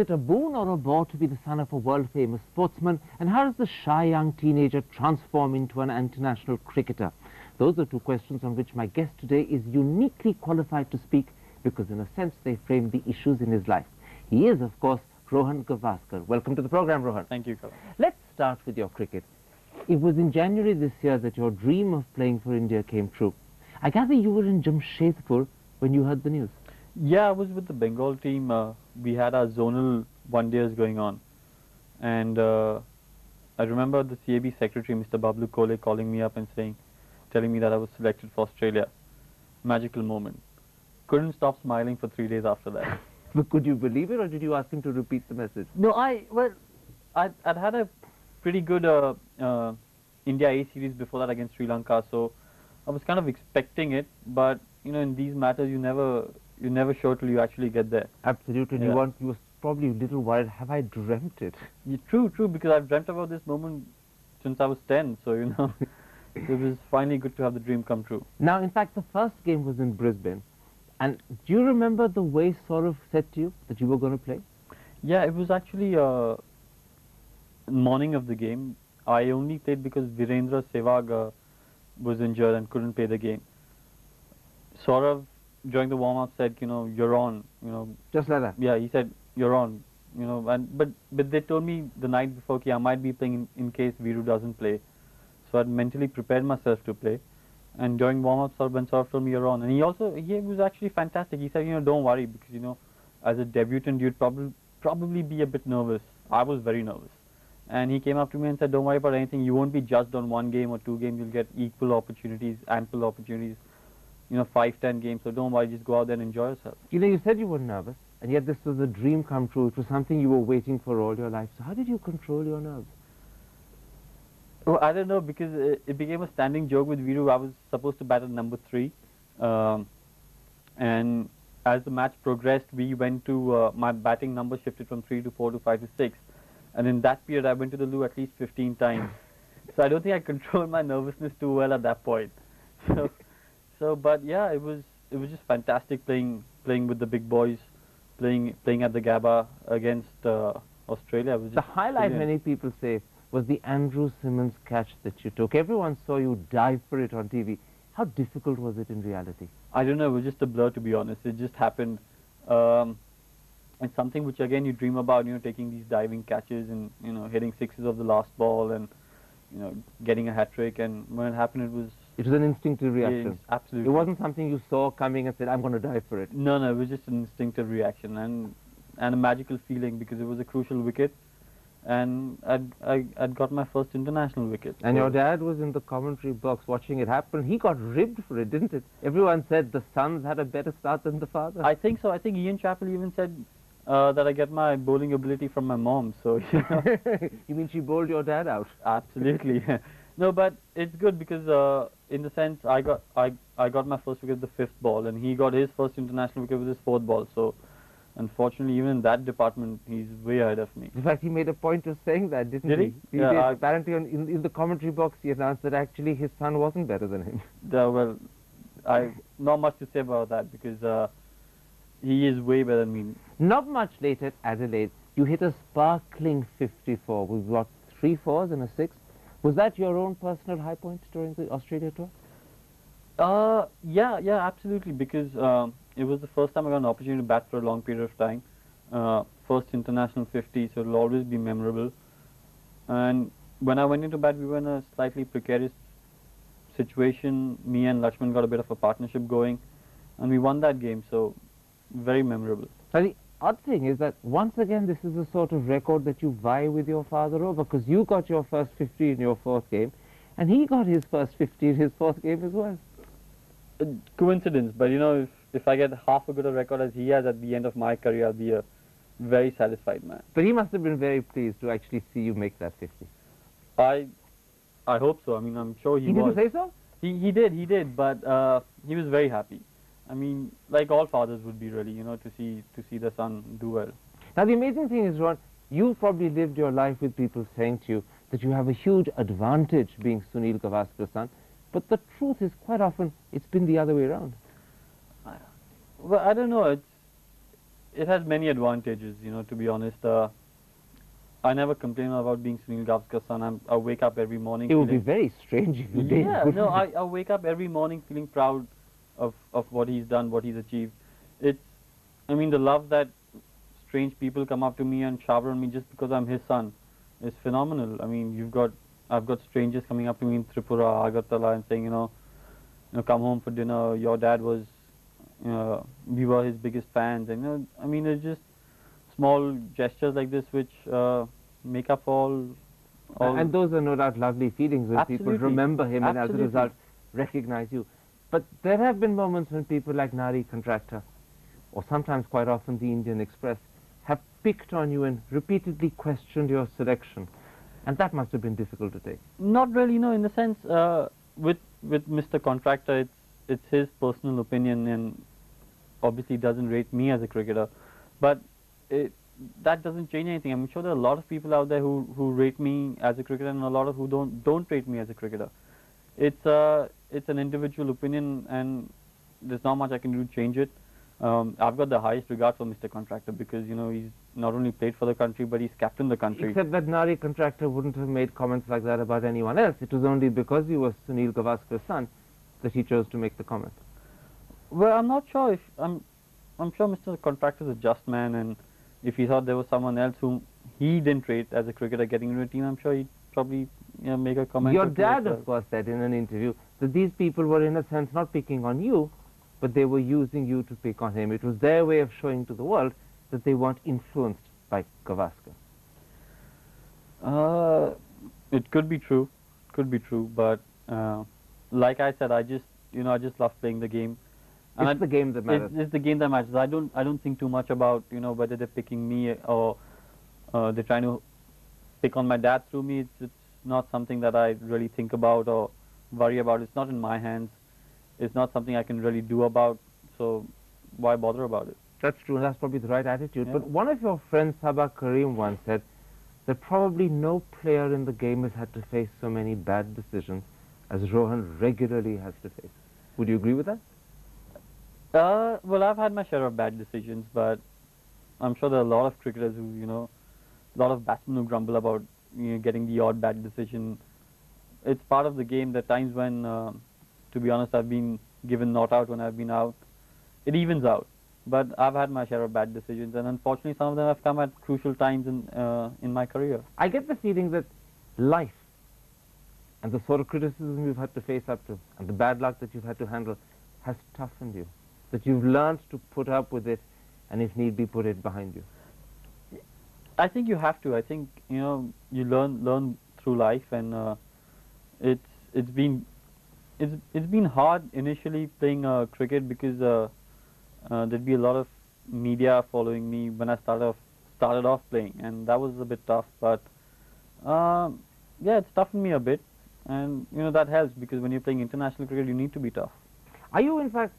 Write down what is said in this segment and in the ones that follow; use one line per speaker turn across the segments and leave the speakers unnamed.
it a boon or a bore to be the son of a world-famous sportsman? And how does the shy young teenager transform into an international cricketer? Those are two questions on which my guest today is uniquely qualified to speak because in a sense they frame the issues in his life. He is, of course, Rohan Gavaskar. Welcome to the program, Rohan.
Thank you, Karan.
Let's start with your cricket. It was in January this year that your dream of playing for India came true. I gather you were in Jamshedpur when you heard the news.
Yeah, I was with the Bengal team. Uh, we had our zonal one days going on. And uh, I remember the CAB secretary, Mr. Bablu Kole, calling me up and saying, telling me that I was selected for Australia. Magical moment. Couldn't stop smiling for three days after that.
But could you believe it or did you ask him to repeat the message?
No, I, well, I'd, I'd had a pretty good uh, uh, India A series before that against Sri Lanka, so I was kind of expecting it, but you know, in these matters, you never, you never show till you actually get there.
Absolutely.
Yeah.
you, want, you were probably a little worried, have I dreamt it?
Yeah, true, true, because I've dreamt about this moment since I was 10, so you know, it was finally good to have the dream come true.
Now, in fact, the first game was in Brisbane. And do you remember the way Saurav said to you that you were going to play?
Yeah, it was actually uh, morning of the game. I only played because Virendra Sehwag uh, was injured and couldn't play the game. Saurav, during the warm-up, said, you know, you're on. You know,
Just like that.
yeah, he said you're on. You know, and but but they told me the night before, okay, I might be playing in, in case Viru doesn't play. So I'd mentally prepared myself to play. And during warm-up, Saurav, when Saurav told me you're on, and he also he was actually fantastic. He said, you know, don't worry because you know, as a debutant, you'd probably probably be a bit nervous. I was very nervous. And he came up to me and said, don't worry about anything. You won't be judged on one game or two games. You'll get equal opportunities, ample opportunities. You know, five, ten games. So don't worry. Just go out there and enjoy yourself.
You know, you said you were nervous, and yet this was a dream come true. It was something you were waiting for all your life. So how did you control your nerves?
Well, I don't know because it, it became a standing joke with Viru. I was supposed to bat at number three, um, and as the match progressed, we went to uh, my batting number shifted from three to four to five to six, and in that period, I went to the loo at least 15 times. so I don't think I controlled my nervousness too well at that point. So, so but yeah, it was it was just fantastic playing playing with the big boys, playing playing at the Gabba against uh, Australia.
The highlight,
brilliant.
many people say, was the Andrew Symonds catch that you took. Everyone saw you dive for it on TV. How difficult was it in reality?
I don't know, it was just a blur to be honest. It just happened. Um, it's something which again you dream about, you know, taking these diving catches and, you know, hitting sixes of the last ball and, you know, getting a hat trick. And when it happened, it was
It was an instinctive reaction.
it's absolutely.
It wasn't something you saw coming and said, I'm going to die for it.
No, no, it was just an instinctive reaction and and a magical feeling because it was a crucial wicket, and I'd I, I'd got my first international wicket.
And your dad was in the commentary box watching it happen. He got ribbed for it, didn't it? Everyone said the sons had a better start than the father.
I think so. I think Ian Chappell even said uh, that I get my bowling ability from my mom. So you know.
you mean she bowled your dad out?
Absolutely. no, but it's good because uh, in the sense I got I I got my first wicket with the fifth ball, and he got his first international wicket with his fourth ball. So, unfortunately, even in that department, he's way ahead of me.
In fact, he made a point of saying that, didn't
Did
he?
he?
did.
Yeah, I-
Apparently, on, in, in the commentary box, he announced that actually his son wasn't better than him.
The, well, I not much to say about that because uh, he is way better than me.
Not much later at Adelaide, you hit a sparkling 54 with what, three fours and a six. Was that your own personal high point during the Australia tour?
Uh, yeah, yeah, absolutely. Because um, it was the first time I got an opportunity to bat for a long period of time. Uh, first international 50, so it'll always be memorable. And when I went into bat, we were in a slightly precarious situation. Me and Lakshman got a bit of a partnership going, and we won that game. So very memorable.
Now, the odd thing is that once again, this is a sort of record that you vie with your father over because you got your first 50 in your fourth game, and he got his first 50 in his fourth game as well.
Uh, coincidence, but you know, if if I get half a good a record as he has at the end of my career, I'll be a very satisfied man.
But he must have been very pleased to actually see you make that 50.
I I hope so. I mean, I'm sure he,
He,
was.
didn't say so?
He he did, he did, but uh, he was very happy. I mean, like all fathers would be really, you know, to see to see the son do well.
Now, the amazing thing is, Ron, you've probably lived your life with people saying to you that you have a huge advantage being Sunil Gavaskar's son, but the truth is quite often it's been the other way around.
Well, I don't know. It's it has many advantages, you know, to be honest. Uh, I never complain about being Sunil Gavaskar's son. I'm, I wake up every morning.
It would be very strange if you did.
yeah, no. I, I wake up every morning feeling proud of, of what he's done, what he's achieved. It's, I mean, the love that strange people come up to me and shower on me just because I'm his son is phenomenal. I mean, you've got, I've got strangers coming up to me in Tripura, Agartala, and saying, you know, you know, come home for dinner. Your dad was, you know, we were his biggest fans, and you know, I mean, it's just small gestures like this which uh, make up all. all
and those are no doubt lovely feelings when people remember him and as a result recognize you. But there have been moments when people like Nari Contractor, or sometimes quite often the Indian Express, have picked on you and repeatedly questioned your selection. And that must have been difficult to take.
Not really, no. In the sense, uh, with with Mr. Contractor, it's it's his personal opinion, and obviously doesn't rate me as a cricketer. But it, that doesn't change anything. I'm sure there are a lot of people out there who who rate me as a cricketer, and a lot of who don't don't rate me as a cricketer. It's uh it's an individual opinion, and there's not much I can do to change it. Um, I've got the highest regard for Mr. Contractor because you know he's not only played for the country, but he's captained the country.
Except that Nari Contractor wouldn't have made comments like that about anyone else. It was only because he was Sunil Gavaskar's son that he chose to make the comment.
Well, I'm not sure if I'm. I'm sure Mr. Contractor is a just man, and if he thought there was someone else whom he didn't rate as a cricketer getting into a team, I'm sure he'd probably you know, make a comment.
Your dad, of course, said in an interview that these people were, in a sense, not picking on you, but they were using you to pick on him. It was their way of showing to the world that they weren't influenced by Gavaskar.
Uh, it could be true, could be true, but uh, like I said, I just you know I just love playing the game.
It's
I,
the game that matters.
It's, it's the game that matters. I don't I don't think too much about you know whether they're picking me or uh, they're trying to pick on my dad through me. It's it's not something that I really think about or worry about. It's not in my hands. It's not something I can really do about. So why bother about it?
That's true, that's probably the right attitude.
Yeah.
But one of your friends, Saba Karim, once said that probably no player in the game has had to face so many bad decisions as Rohan regularly has to face. Would you agree with that?
Uh, well, I've had my share of bad decisions, but I'm sure there are a lot of cricketers who, you know, a lot of batsmen who grumble about you know, getting the odd bad decision. It's part of the game. There are times when, uh, to be honest, I've been given not out when I've been out. It evens out. But I've had my share of bad decisions, and unfortunately, some of them have come at crucial times in uh, in my career.
I get the feeling that life and the sort of criticism you've had to face up to and the bad luck that you've had to handle has toughened you. That you've learned to put up with it and if need be put it behind you.
I think you have to. I think you know you learn learn through life, and uh, it's it's been it's it's been hard initially playing uh, cricket because uh, uh, there'd be a lot of media following me when I started off started off playing, and that was a bit tough. But um, yeah, it's toughened me a bit, and you know that helps because when you're playing international cricket, you need to be tough.
Are you in fact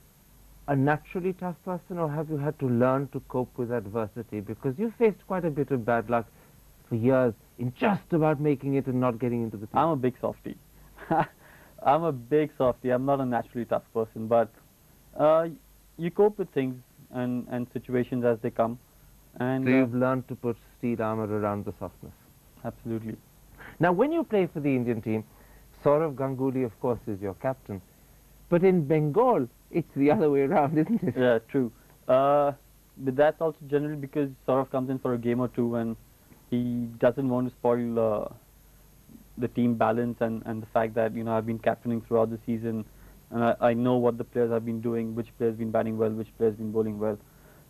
a naturally tough person or have you had to learn to cope with adversity? Because you faced quite a bit of bad luck for years in just about making it and not getting into the team.
I'm a big softie. I'm a big softie. I'm not a naturally tough person, but uh, you cope with things and, and situations as they come. And
so
uh,
you've learned to put steel armor around the softness.
absolutely.
Now, when you play for the Indian team, Saurav Ganguly, of course, is your captain. But in Bengal, it's the other way around, isn't it?
Yeah, true. Uh, but that's also generally because Saurav comes in for a game or two and he doesn't want to spoil uh, the team balance and, and the fact that you know I've been captaining throughout the season and I, I know what the players have been doing, which players been batting well, which players been bowling well.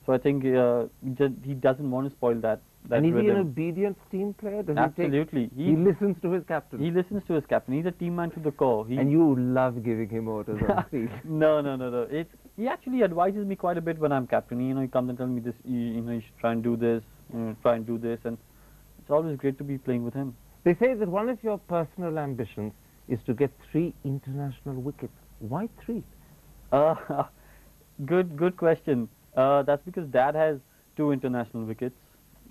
So I think uh, he, just, he doesn't want to spoil that that
and is he an obedient team player? Does he,
Absolutely.
take, he listens to his captain.
He listens to his captain. He's a team man to the core. He,
and you love giving him orders on the field.
no, no, no, no. It's, he actually advises me quite a bit when I'm captain. You know, he comes and tells me this. You, you know, you should try and do this. You know, try and do this, and it's always great to be playing with him.
They say that one of your personal ambitions is to get three international wickets. Why three?
Uh, good, good question. Uh, that's because Dad has two international wickets,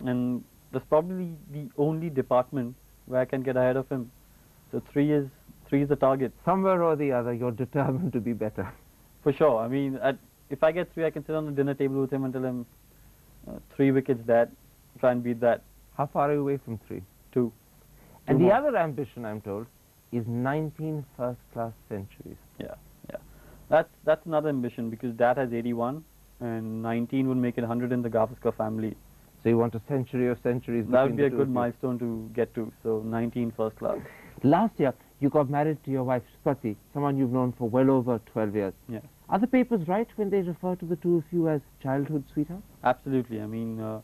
and that's probably the only department where I can get ahead of him. So three is three is the target
Somewhere or the other, you're determined to be better.
for sure. I mean, at, if I get three, I can sit on the dinner table with him and tell him, uh, three wickets that, try and beat that.
How far are you away from three?
Two.
And the other ambition, I'm told, is 19 first-class centuries.
Yeah, yeah. That's that's another ambition because Dad has 81 and 19 would make it 100 in the Gavaskar family.
So you want a century of centuries.
That would be a good milestone to get to. So 19 first class.
Last year, you got married to your wife, Swati, someone you've known for well over 12 years.
Yeah.
Are the papers right when they refer to the two of you as childhood sweethearts?
Absolutely. I mean, uh,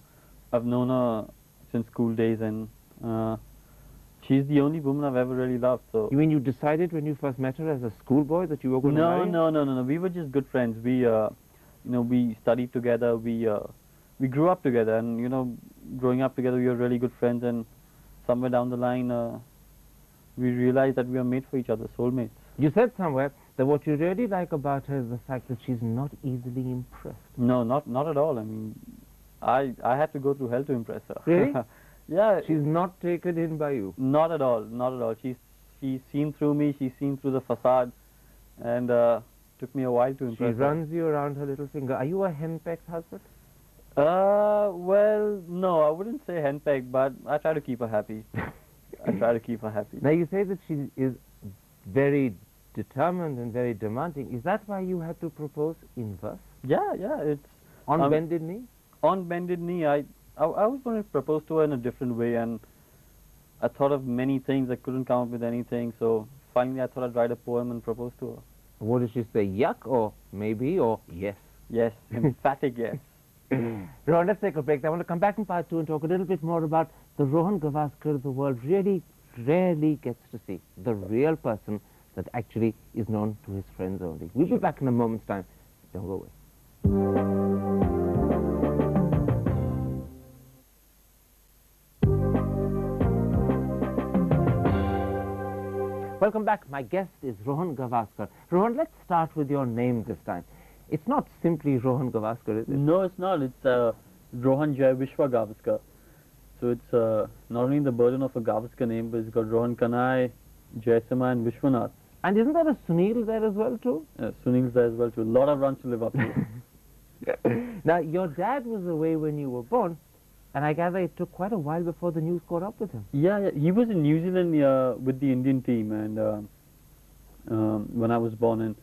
I've known her since school days and uh, she's the only woman I've ever really loved. So
You mean you decided when you first met her as a schoolboy that you were going to
no,
marry her?
no, no, no, no. We were just good friends. We, uh, you know, we studied together. We, uh, we grew up together, and you know, growing up together, we were really good friends. And somewhere down the line, uh, we realized that we are made for each other, soulmates.
You said somewhere that what you really like about her is the fact that she's not easily impressed.
No, not not at all. I mean, I I had to go through hell to impress her.
Really?
yeah.
She's not taken in by you.
Not at all. Not at all. She's she's seen through me. She's seen through the facade, and uh, took me a while to
She
impress her.
runs you around her little finger. Are you a henpecked husband?
Uh, well, no, I wouldn't say henpecked, but I try to keep her happy. I try to keep her happy.
Now you say that she is very determined and very demanding. Is that why you had to propose in verse?
Yeah, yeah. It's
On
Um,
bended knee?
on bended knee. I, I I was going to propose to her in a different way, and I thought of many things. I couldn't come up with anything, so finally I thought I'd write a poem and propose to her.
What did she say? Yuck or maybe or yes?
Yes, emphatic yes.
Rohan, let's take a break. I want to come back in part two and talk a little bit more about the Rohan Gavaskar the world really rarely gets to see. The real person that actually is known to his friends only. We'll be back in a moment's time. Don't go away. Welcome back. My guest is Rohan Gavaskar. Rohan, let's start with your name this time. It's not simply Rohan Gavaskar, is it?
No, it's not. It's uh, Rohan Jai Vishwa Gavaskar. So it's uh, not only the burden of a Gavaskar name, but it's got Rohan Kanhai, Jaisimha, and Vishwanath.
And isn't there a Sunil there as well too?
Uh, Sunil's there as well too. A lot of runs to live up to.
now, your dad was away when you were born, and I gather it took quite a while before the news caught up with him.
yeah, yeah, he was in New Zealand uh, with the Indian team, and uh, um, when I was born, and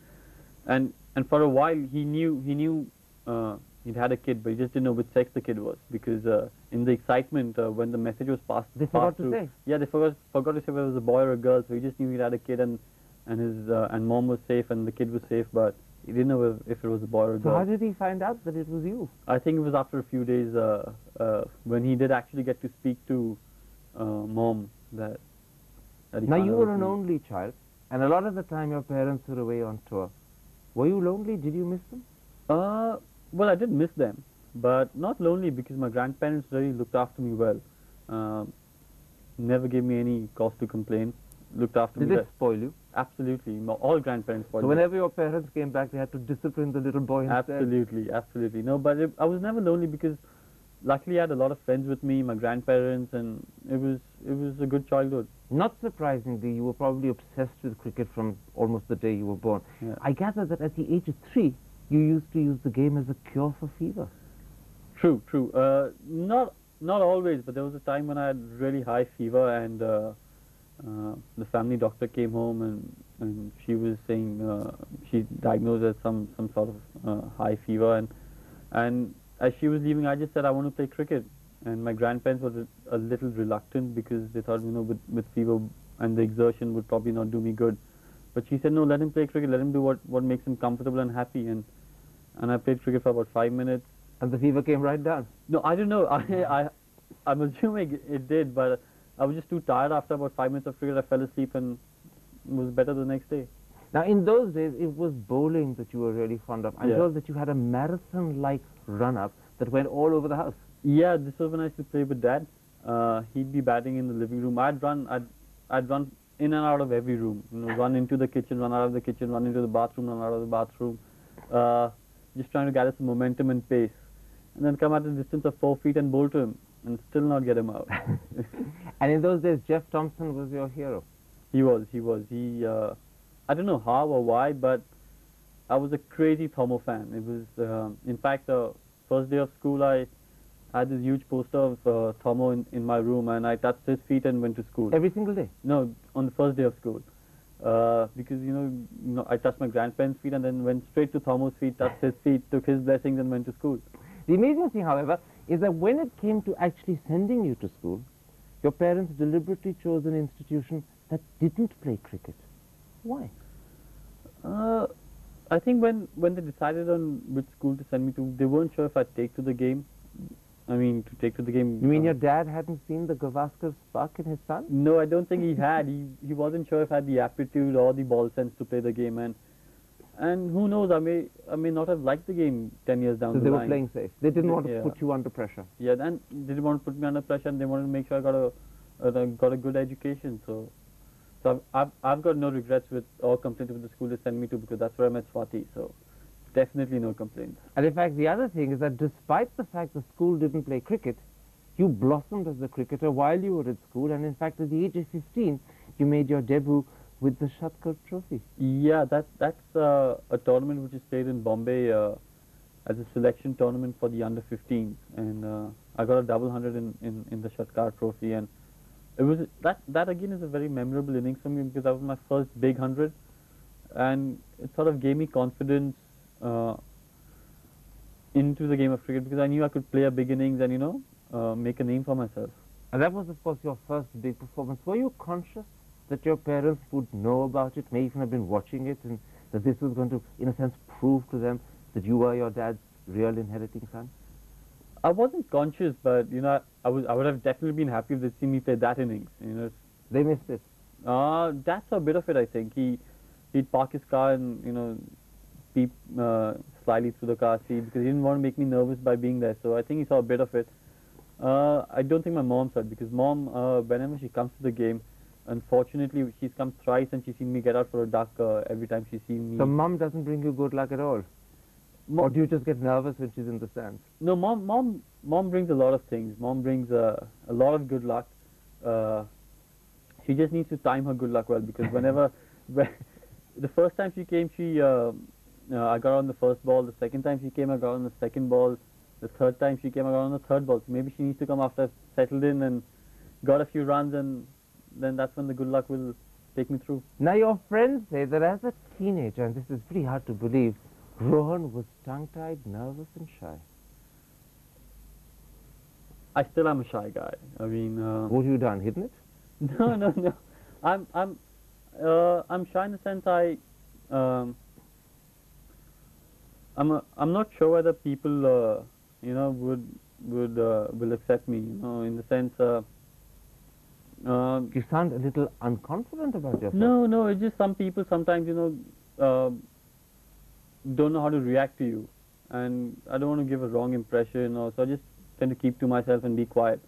and and for a while he knew he knew uh, he'd had a kid, but he just didn't know which sex the kid was because uh, in the excitement uh, when the message was passed,
They forgot
passed
to say.
Yeah, they forgot forgot to say whether it was a boy or a girl, so he just knew he'd had a kid and and his uh, and mom was safe and the kid was safe, but he didn't know if, if it was a boy or a girl.
So how did he find out that it was you?
I think it was after a few days uh, uh, when he did actually get to speak to uh, mom that. that he
Now, you were an
me.
only child, and a lot of the time your parents were away on tour. Were you lonely? Did you miss them?
Uh, well, I did miss them, but not lonely because my grandparents really looked after me well. Um, never gave me any cause to complain. Looked after
Did
me.
it
well.
spoil you?
Absolutely, all grandparents. spoiled
So
me.
whenever your parents came back, they had to discipline the little boy?
Absolutely, absolutely. No, but it, I was never lonely because luckily I had a lot of friends with me, my grandparents, and it was it was a good childhood.
Not surprisingly, you were probably obsessed with cricket from almost the day you were born.
Yeah.
I gather that at the age of three, you used to use the game as a cure for fever.
True, true. Uh, not not always, but there was a time when I had really high fever, and uh, uh, the family doctor came home, and and she was saying uh, she diagnosed as some some sort of uh, high fever, and and as she was leaving, I just said I want to play cricket, and my grandparents were a little reluctant because they thought you know with with fever and the exertion would probably not do me good, but she said no, let him play cricket, let him do what what makes him comfortable and happy, and and I played cricket for about five minutes.
And the fever came right down.
No, I don't know. I, I, I'm assuming it did, but I was just too tired after about five minutes of cricket. I fell asleep and was better the next day.
Now, in those days, it was bowling that you were really fond of. I'm
Yeah.
that you had a marathon-like run-up that went all over the house.
Yeah, this was when I used to play with dad. Uh, he'd be batting in the living room. I'd run, I'd, I'd run in and out of every room. You know, run into the kitchen, run out of the kitchen, run into the bathroom, run out of the bathroom. Uh, just trying to gather some momentum and pace, and then come at a distance of four feet and bowl to him, and still not get him out.
And in those days, Jeff Thomson was your hero.
He was, he was. He, uh, I don't know how or why, but I was a crazy Thomo fan. It was, um in fact, the first day of school, I, had this huge poster of uh, Thomo in, in my room, and I touched his feet and went to school.
Every single day.
No, on the first day of school. Uh, because, you know, you know, I touched my grandparents' feet and then went straight to Thomo's feet, touched his feet, took his blessings, and went to school.
The amazing thing, however, is that when it came to actually sending you to school, your parents deliberately chose an institution that didn't play cricket. Why?
Uh, I think when, when they decided on which school to send me to, they weren't sure if I'd take to the game. I mean, to take to the game.
You mean
uh,
your dad hadn't seen the Gavaskar spark in his son?
No, I don't think he had. He he wasn't sure if I had the aptitude or the ball sense to play the game, and and who knows? I may I may not have liked the game ten years down
So
the
they were
line.
playing safe. They didn't want to
Yeah.
put you under pressure.
Yeah, and they didn't want to put me under pressure, and they wanted to make sure I got a, uh, a got a good education. So, so I've, I've I've got no regrets with or complaints with the school they sent me to because that's where I met Swati. So, definitely no complaints.
And in fact, the other thing is that despite the fact the school didn't play cricket, you blossomed as a cricketer while you were at school. And in fact, at the age of 15, you made your debut with the Shatkar Trophy.
Yeah, that that's uh, a tournament which is played in Bombay uh, as a selection tournament for the under 15s, and uh, I got a double hundred in, in, in the Shatkar Trophy, and it was that that again is a very memorable innings for me because that was my first big hundred, and it sort of gave me confidence uh, into the game of cricket because I knew I could play a big innings and you know uh, make a name for myself.
And that was, of course, your first big performance. Were you conscious that your parents would know about it, may even have been watching it, and that this was going to, in a sense, prove to them that you were your dad's real inheriting son?
I wasn't conscious, but you know I was I would have definitely been happy if they'd seen me play that innings. You know,
They missed it.
Uh, that's a bit of it, I think. He he'd park his car and you know peep uh, slyly through the car seat because he didn't want to make me nervous by being there. So I think he saw a bit of it. Uh, I don't think my mom saw it because mom, uh, whenever she comes to the game, unfortunately she's come thrice and she's seen me get out for a duck uh, every time she's seen me.
So mom doesn't bring you good luck at all? Or do you just get nervous when she's in the stands?
No, mom, mom, mom brings a lot of things. Mom brings uh, a lot of good luck. Uh, she just needs to time her good luck well because whenever, when, the first time she came, she, uh, uh, I got on the first ball. The second time she came, I got on the second ball. The third time she came, I got on the third ball. So maybe she needs to come after I've settled in and got a few runs, and then that's when the good luck will take me through.
Now, your friends say that as a teenager, and this is pretty hard to believe, Rohan was tongue-tied, nervous and shy.
I still am a shy guy. I mean, uh,
What have you done, hidden it?
No, no, no. I'm I'm uh, I'm shy in the sense I um, I'm a, I'm not sure whether people uh, you know would would uh, will accept me. You know, in the sense. Uh, um,
You sound a little unconfident about yourself.
no, no. It's just some people sometimes you know uh, don't know how to react to you, and I don't want to give a wrong impression. Or so I just tend to keep to myself and be quiet.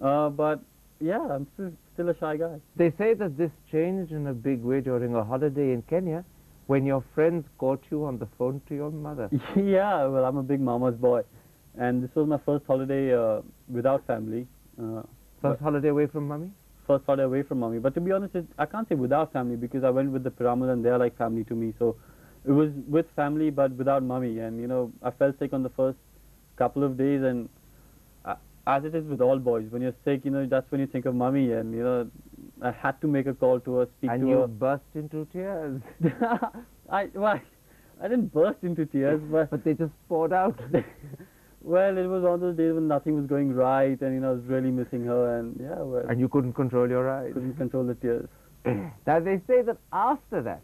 Uh, but yeah, I'm still still a shy guy.
They say that this changed in a big way during a holiday in Kenya when your friends caught you on the phone to your mother.
yeah, well, I'm a big mama's boy, and this was my first holiday uh, without family. Uh,
First holiday away from mummy?
first holiday away from mommy. But to be honest, it, I can't say without family because I went with the Piramal and they're like family to me. So it was with family but without mommy. And you know, I felt sick on the first couple of days, and uh, as it is with all boys, when you're sick, you know, that's when you think of mommy. And you know, I had to make a call to her, speak to.
And
you
burst into tears.
I well, I didn't burst into tears, but
but they just poured out.
well, it was of those days when nothing was going right, and you know, I was really missing her, and yeah, well,
and you couldn't control your eyes.
couldn't control the tears.
now they say that after that,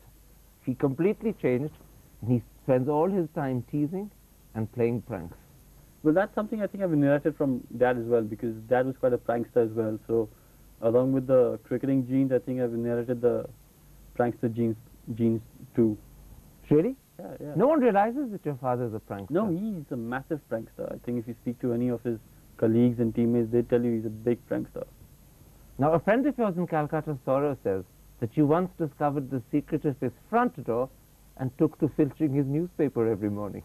he completely changed and he spends all his time teasing and playing pranks.
Well, that's something I think I've inherited from dad as well, because dad was quite a prankster as well. So, along with the cricketing genes, I think I've inherited the prankster genes genes too.
Really?
Yeah, yeah.
No one realizes that your father's a prankster.
No, he's a massive prankster. I think if you speak to any of his colleagues and teammates, they tell you he's a big prankster.
Now, a friend of yours in Calcutta, Soro, says that you once discovered the secret of his front door and took to filtering his newspaper every morning.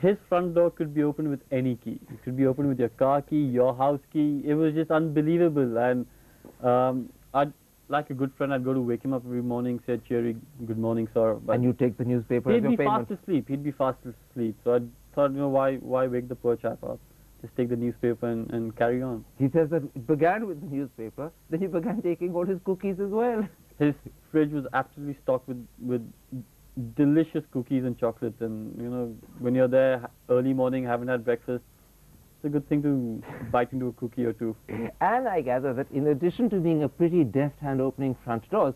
His front door could be opened with any key. It could be opened with your car key, your house key. It was just unbelievable. And um, I'd, like a good friend, I'd go to wake him up every morning, say, cheery, good morning, sir.
And you take the newspaper as
He'd
your
be
payment.
fast asleep. He'd be fast asleep. So I thought, you know, why why wake the poor chap up? just take the newspaper and, and carry on.
He says that it began with the newspaper, then he began taking all his cookies as well.
His fridge was absolutely stocked with, with delicious cookies and chocolates. And, you know, when you're there early morning, haven't had breakfast, a good thing to bite into a cookie or two.
And I gather that in addition to being a pretty deft hand opening front doors,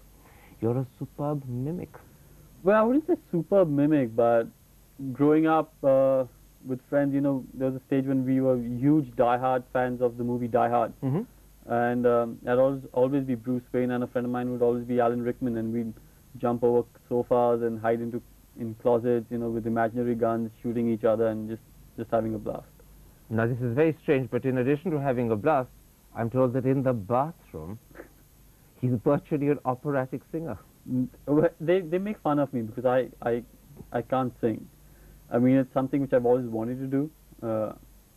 you're a superb mimic.
Well, I wouldn't say superb mimic, but growing up uh, with friends, you know, there was a stage when we were huge die-hard fans of the movie Die Hard.
Mm-hmm.
And um, I'd always, always be Bruce Wayne, and a friend of mine would always be Alan Rickman, and we'd jump over sofas and hide into in closets, you know, with imaginary guns, shooting each other, and just just having a blast.
Now this is very strange, but in addition to having a blast, I'm told that in the bathroom, he's virtually an operatic singer.
Mm, They they make fun of me because I I I can't sing. I mean, it's something which I've always wanted to do. Uh,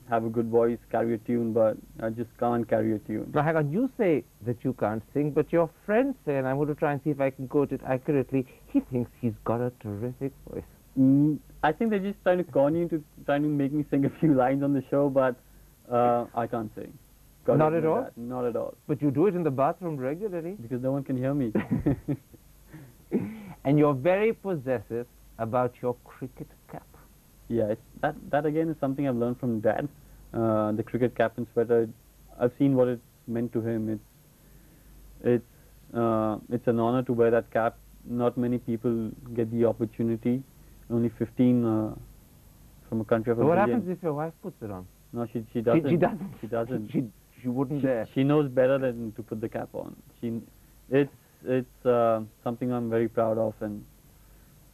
have a good voice, carry a tune, but I just can't carry a tune.
On, you say that you can't sing, but your friend say, and I'm going to try and see if I can quote it accurately, he thinks he's got a terrific voice.
Mm, I think they're just trying to con you into trying to make me sing a few lines on the show, but uh, I can't sing.
Not at all?
that. Not at all.
But you do it in the bathroom regularly.
Because no one can hear me.
And you're very possessive about your cricket cap.
yeah, it's, that that again is something I've learned from Dad. Uh, the cricket captain sweater. I've seen what it's meant to him. It's it's uh, it's an honor to wear that cap. Not many people get the opportunity. Only 15 uh, from a country of
So
a
what
billion.
happens if your wife puts it on?
No, she she
She-
doesn't.
She, doesn't.
She doesn't.
She, she wouldn't
she,
dare.
she knows better than to put the cap on. She, it's it's uh, something I'm very proud of, and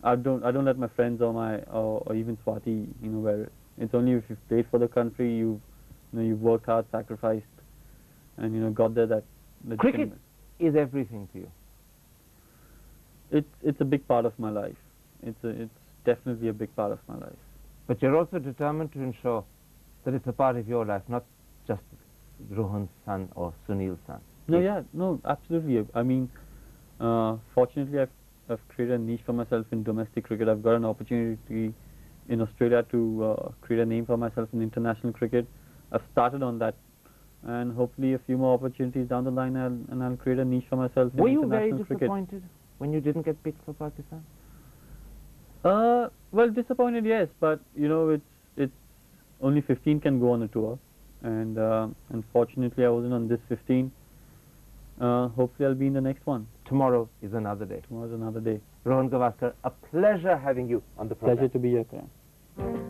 I don't I don't let my friends or my or, or even Swati you know wear it. It's only if you've played for the country, you've you know you've worked hard, sacrificed, and you know got there that. that
Cricket is everything to you.
It's it's a big part of my life. It's a, it's definitely a big part of my life.
But you're also determined to ensure that it's a part of your life, not just Rohan's son or Sunil's son.
No, yeah, no, absolutely. I mean, uh, fortunately, I've, I've created a niche for myself in domestic cricket. I've got an opportunity in Australia to uh, create a name for myself in international cricket. I've started on that, and hopefully, a few more opportunities down the line, I'll, and I'll create a niche for myself
Were
in
you very
international cricket.
disappointed when you didn't get picked for Pakistan?
Uh, well, disappointed, yes, but you know, it's it's only 15 can go on a tour, and uh, unfortunately, I wasn't on this 15. Uh, hopefully, I'll be in the next one.
Tomorrow is another day.
Tomorrow's another day.
Rohan Gavaskar, a pleasure having you on the program.
Pleasure to be here, Karan.